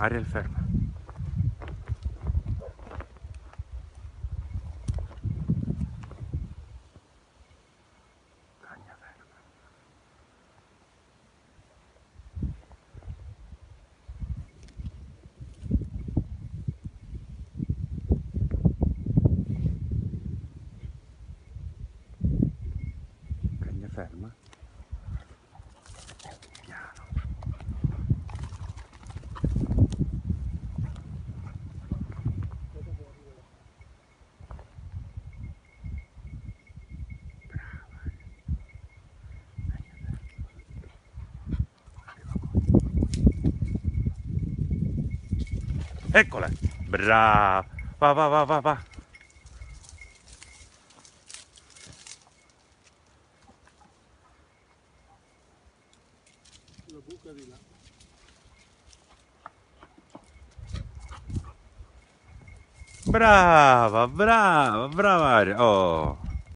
Ariel ferma. Cagna ferma. Ferma. Eccola! Brava! Va, va, va, va, va! La buca di là. Brava, brava, brava! Oh!